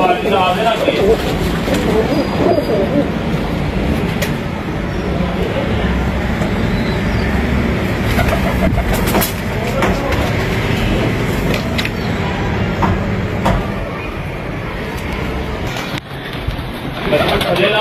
ਬਾਲੀ ਦਾ ਆਵੇ ਨਾ ਕਿ ले ला